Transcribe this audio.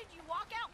did you walk out